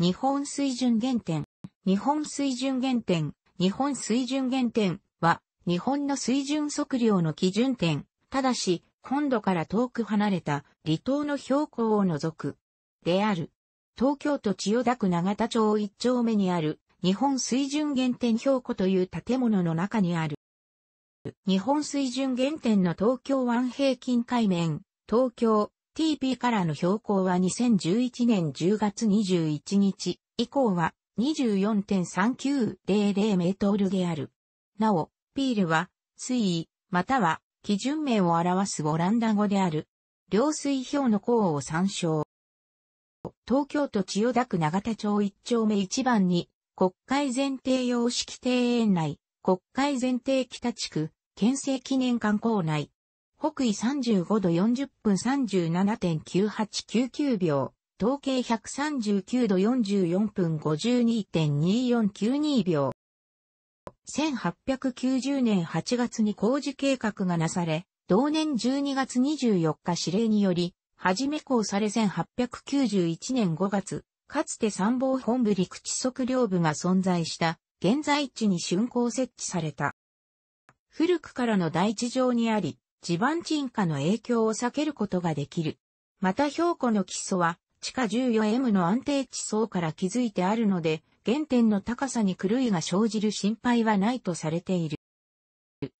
日本水準原点。日本水準原点。日本水準原点は、日本の水準測量の基準点。ただし、本土から遠く離れた離島の標高を除く。である。東京都千代田区永田町一丁目にある日本水準原点標高という建物の中にある。日本水準原点の東京湾平均海面、東京 TP からの標高は2011年10月21日以降は24.3900メートルである。なお、ピールは水位または基準名を表すオランダ語である。両水表の項を参照。東京都千代田区永田町一丁目一番に国会前提様式庭園内、国会前提北地区、県政記念館構内、北緯35度40分37.9899秒、統計139度44分52.2492秒。1890年8月に工事計画がなされ、同年12月24日指令により、はじめ校され1891年5月、かつて参謀本部陸地測量部が存在した現在地に竣工設置された。古くからの大地上にあり、地盤沈下の影響を避けることができる。また標高の基礎は地下 14M の安定地層から築いてあるので、原点の高さに狂いが生じる心配はないとされている。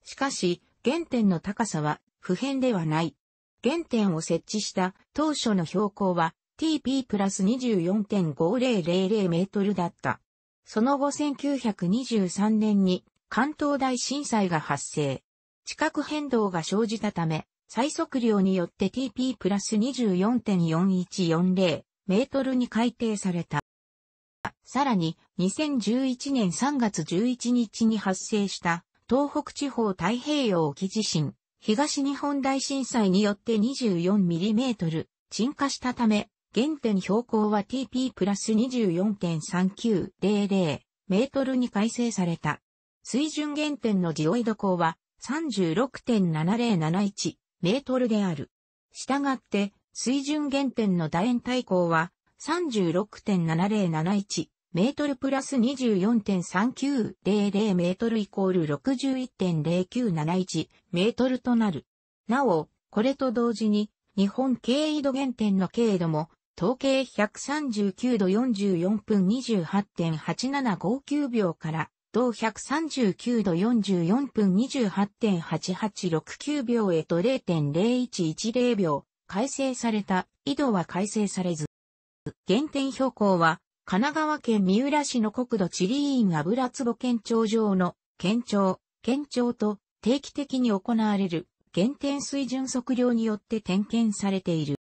しかし、原点の高さは普遍ではない。原点を設置した当初の標高は TP プラス24.5000メートルだった。その後1923年に関東大震災が発生。地殻変動が生じたため、最速量によって TP プラス24.4140メートルに改定された。さらに、2011年3月11日に発生した東北地方太平洋沖地震、東日本大震災によって24ミリメートル沈下したため、原点標高は TP プラス24.3900メートルに改正された。水準原点のジオイド高は36.7071メートルである。したがって、水準原点の楕円対向は36.7071メートルプラス24.3900メートルイコール61.0971メートルとなる。なお、これと同時に、日本経緯度原点の経度も、統計139度44分28.8759秒から同139度44分28.8869秒へと0.0110秒改正された、緯度は改正されず。原点標高は、神奈川県三浦市の国土地理院油壺県庁上の県庁、県庁と定期的に行われる原点水準測量によって点検されている。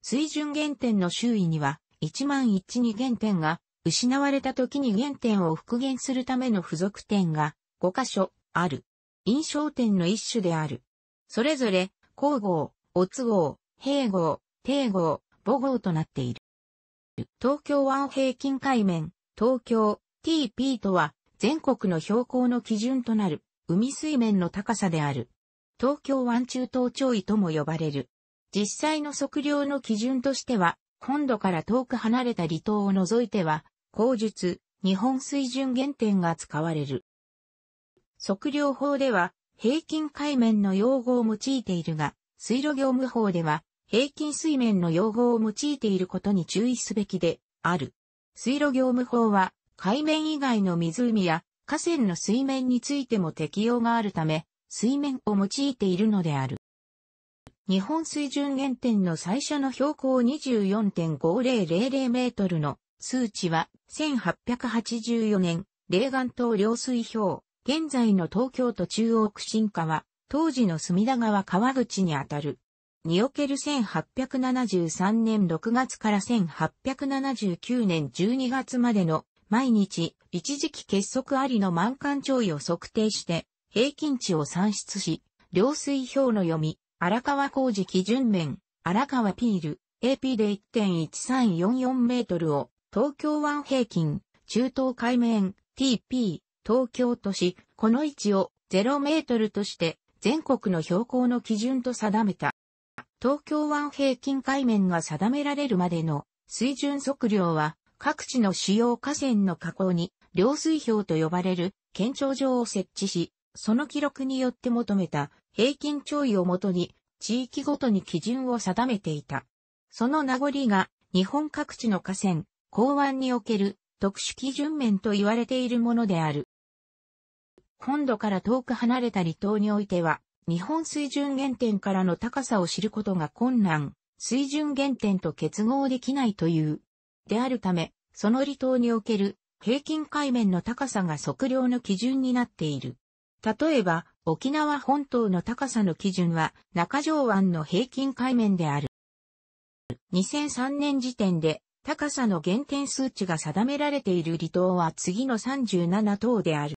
水準原点の周囲には、1万1に原点が失われた時に原点を復元するための付属点が5箇所ある。印象点の一種である。それぞれ、皇号、乙号、平号、定号、母号となっている。東京湾平均海面、東京 TP とは全国の標高の基準となる海水面の高さである。東京湾中東潮位とも呼ばれる。実際の測量の基準としては、本土から遠く離れた離島を除いては、口述、日本水準原点が使われる。測量法では、平均海面の用語を用いているが、水路業務法では、平均水面の用語を用いていることに注意すべきである。水路業務法は、海面以外の湖や河川の水面についても適用があるため、水面を用いているのである。日本水準原点の最初の標高24.5000メートルの数値は1884年、霊岩島陵水表、現在の東京都中央区新川、当時の隅田川川口にあたる。における1873年6月から1879年12月までの毎日一時期結束ありの満館潮位を測定して平均値を算出し、量水表の読み、荒川工事基準面、荒川ピール、AP で1.1344メートルを東京湾平均、中東海面、TP、東京都市、この位置を0メートルとして全国の標高の基準と定めた。東京湾平均海面が定められるまでの水準測量は各地の主要河川の河口に、量水表と呼ばれる県庁場を設置し、その記録によって求めた平均潮位をもとに、地域ごとに基準を定めていた。その名残が、日本各地の河川、港湾における特殊基準面と言われているものである。本土から遠く離れた離島においては、日本水準原点からの高さを知ることが困難、水準原点と結合できないという。であるため、その離島における平均海面の高さが測量の基準になっている。例えば、沖縄本島の高さの基準は中条湾の平均海面である。2003年時点で高さの減点数値が定められている離島は次の37島である。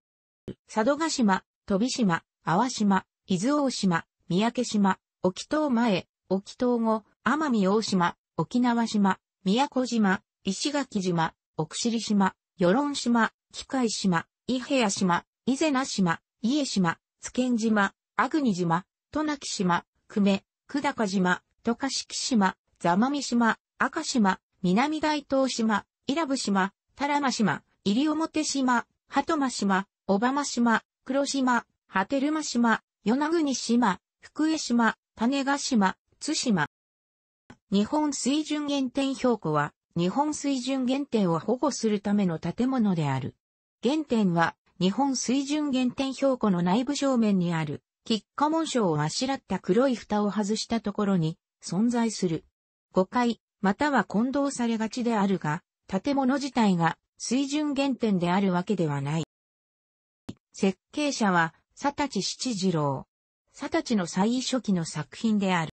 佐渡島、飛島、淡島、伊豆大島、三宅島、沖島前、沖島後、奄美大島、沖縄島、宮古島、石垣島、奥尻島、与論島、機械島、伊平屋島、伊勢名島、家島、津堅島、阿国島、渡名喜島、久米、久高島、渡嘉敷島、座間見島、赤島、南大東島、伊良部島、多良間島、西表島、鳩間島、小浜島、黒島、波照間島、与那国島、福江島、種子島、津島。日本水準原点標高は、日本水準原点を保護するための建物である。原点は、日本水準原点標高の内部正面にある、喫下紋章をあしらった黒い蓋を外したところに存在する。5階、または混同されがちであるが、建物自体が水準原点であるわけではない。設計者は、佐立七次郎。佐立の最初期の作品である。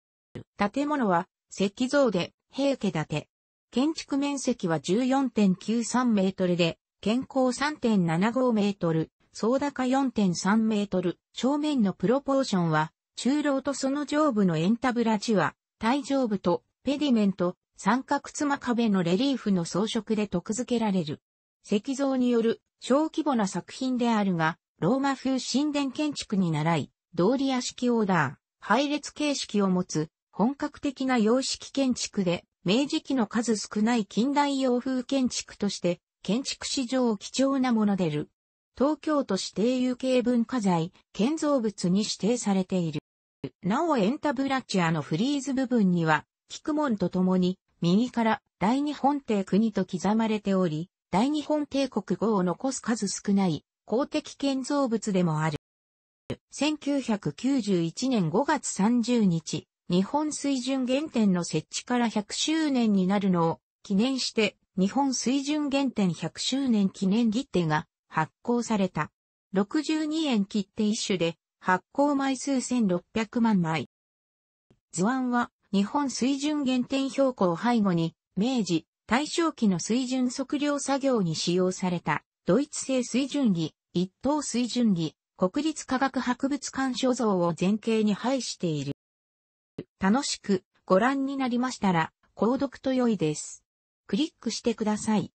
建物は、石像で、平家建て。建築面積は14.93メートルで、健康3.75メートル、総高4.3メートル、正面のプロポーションは、中楼とその上部のエンタブラチは、体上部とペディメント、三角妻壁のレリーフの装飾で得付けられる。石像による小規模な作品であるが、ローマ風神殿建築に倣い、通り屋式オーダー、配列形式を持つ本格的な様式建築で、明治期の数少ない近代洋風建築として、建築史上貴重なものでる。東京都指定有形文化財、建造物に指定されている。なおエンタブラチアのフリーズ部分には、菊門とともに右から大日本帝国と刻まれており、大日本帝国語を残す数少ない公的建造物でもある。1991年5月30日、日本水準原点の設置から100周年になるのを記念して、日本水準原点100周年記念切手が発行された。62円切手一種で発行枚数1600万枚。図案は日本水準原点標高を背後に、明治、大正期の水準測量作業に使用された、ドイツ製水準儀、一等水準儀、国立科学博物館所蔵を前景に配している。楽しくご覧になりましたら、購読と良いです。クリックしてください。